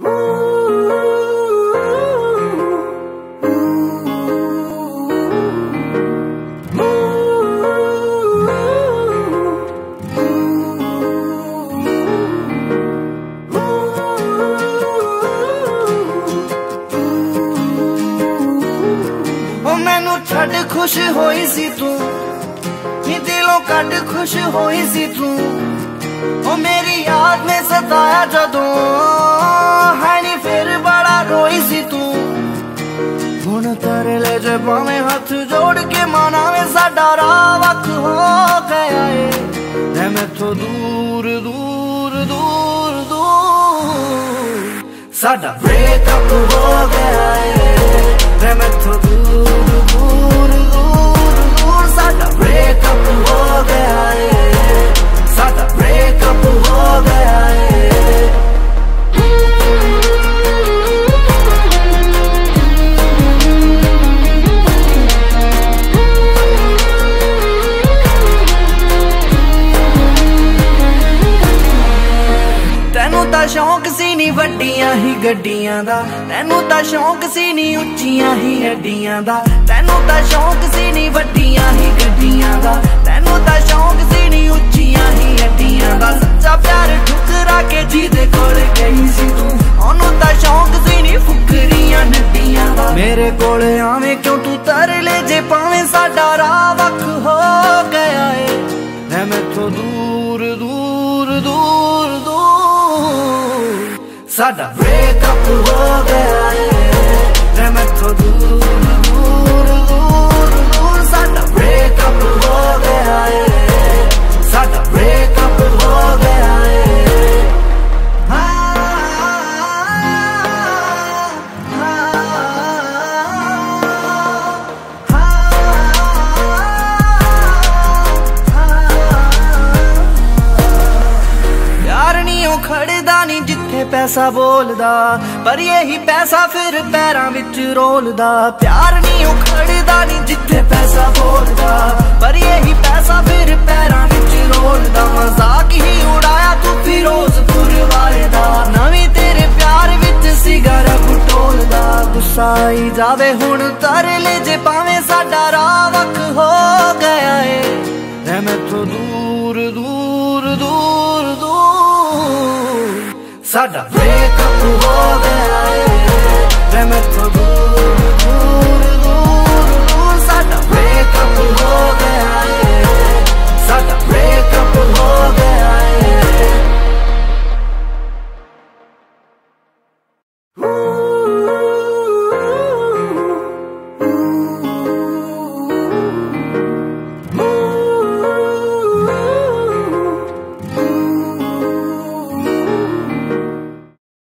ਉਹ ਮੈਨੂੰ ਛੱਡ ਖੁਸ਼ ਹੋਈ ਸੀ ਤੂੰ। ਨੀ ਦਿਲੋਂ ਕੱਢ ਖੁਸ਼ ਹੋਈ ਸੀ ਤੂੰ। ਉਹ ਮੇਰੀ ਯਾਦ ਨੇ ਸਤਾਇਆ ਜਦੋਂ। ਹੈ ਫਿਰ ਬੜਾ ਰੋਈ ਸੀ ਤੂੰ। ਹੁਣ ਤੇਰੇ ਲੈ ਜੇ ਬਾਵੇਂ ਹੱਥ ਜੋੜ ਕੇ ਮਨਾਵੇ, ਸਾਡਾ ਰਾਹ ਵੱਖ ਹੋ ਗਿਆ ਏ। ਤੇ ਮੈਥੋਂ ਦੂਰ ਦੂਰ ਦੂਰ ਦੂਰ। ਸਾਡਾ ਬ੍ਰੇਕਅਪ ਹੋ ਗਿਆ ਏ। ਤੈਨੂੰ ਤਾਂ ਸ਼ੌਂਕ ਸੀ ਨੀ ਵੱਡੀਆਂ ਹੀ ਗੱਡੀਆਂ ਦਾ। ਤੈਨੂੰ ਤਾਂ ਸ਼ੌਂਕ ਸੀ ਨੀ ਉੱਚੀਆਂ ਹੀ ਹੱਡੀਆਂ ਦਾ। ਤੈਨੂੰ ਤਾਂ ਸ਼ੌਂਕ ਸੀ ਨੀ ਵੱਡੀਆਂ ਹੀ ਗੱਡੀਆਂ ਦਾ। ਤੈਨੂੰ ਤਾਂ ਸ਼ੌਂਕ ਸੀ ਨੀ ਉੱਚੀਆਂ ਹੀ ਹੱਡੀਆਂ ਦਾ। ਸੱਚਾ ਪਿਆਰ ਠੁਕਰਾ ਕੇ ਜਿਹਦੇ ਕੋਲ ਗਈ ਸੀ ਤੂੰ। ਉਹਨੂੰ ਤਾਂ ਸ਼ੌਂਕ ਸੀ ਨੀ ਫੁਕਰੀਆਂ ਨੱਡੀਆਂ ਦਾ। ਮੇਰੇ ਕੋਲ ਆਵੇਂ ਸਾਡਾ ਬ੍ਰੇਕਅਪ ਹੋ ਗਿਆ ਏ ਮੈਂ ਮੈਥੋਂ ਦੂਰ ਦੂਰ ਨਹੀਂ ਪੈਸਾ ਬੋਲਦਾ, ਪਰ ਇਹੀ ਪੈਸਾ ਫਿਰ ਪੈਰਾਂ ਵਿੱਚ ਰੋਲਦਾ। ਪਿਆਰ ਨਹੀਂ ਉਹ ਨਹੀਂ ਜਿੱਥੇ ਪੈਸਾ ਬੋਲਦਾ, ਪਰ ਇਹੀ ਪੈਸਾ ਫਿਰ ਪੈਰਾਂ ਵਿੱਚ ਰੋਲਦਾ। ਮਜ਼ਾਕ ਹੀ ਉਡਾਇਆ ਤੂੰ ਫਿਰੋਜ਼ਪੁਰ ਵਾਲੇ ਦਾ। ਨਵੀਂ ਤੇਰੇ ਪਿਆਰ ਵਿੱਚ ਸਿਗਾਰਾ ਘਟੋਲਦਾ ਗੁੱਸਾ ਆਈ ਜਾਵੇ ਹੁਣ ਤਰਲੇ ਜੇ ਪਾਵੇਂ ਸਾਡਾ ਰਾਹ ਵੱਖ ਹੋ ਗਿਆ ਏ। ਐ ਮੈਥੋਂ ਦੂਰ ਦੂਰ ਸਾਡਾ ਬ੍ਰੇਕਅਪ ਹੋ ਗਿਆ ਏ ਐ ਮੈਥੋਂ ਦੂਰ ਦੂਰ